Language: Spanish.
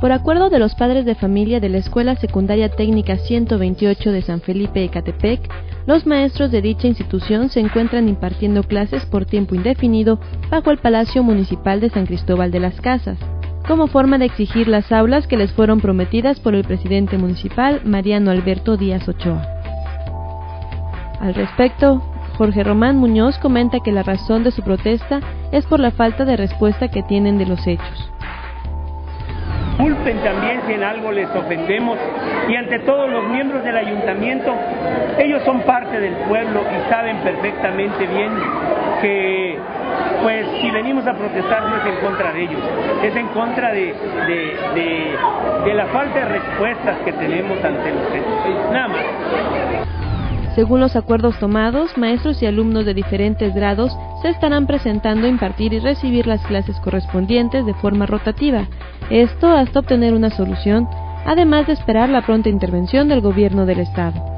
Por acuerdo de los padres de familia de la Escuela Secundaria Técnica 128 de San Felipe Ecatepec, los maestros de dicha institución se encuentran impartiendo clases por tiempo indefinido bajo el Palacio Municipal de San Cristóbal de las Casas, como forma de exigir las aulas que les fueron prometidas por el presidente municipal Mariano Alberto Díaz Ochoa. Al respecto, Jorge Román Muñoz comenta que la razón de su protesta es por la falta de respuesta que tienen de los hechos disculpen también si en algo les ofendemos y ante todos los miembros del ayuntamiento, ellos son parte del pueblo y saben perfectamente bien que pues si venimos a protestar no es en contra de ellos, es en contra de, de la falta de respuestas que tenemos ante los hechos. Nada más. Según los acuerdos tomados, maestros y alumnos de diferentes grados se estarán presentando a impartir y recibir las clases correspondientes de forma rotativa, esto hasta obtener una solución, además de esperar la pronta intervención del gobierno del Estado.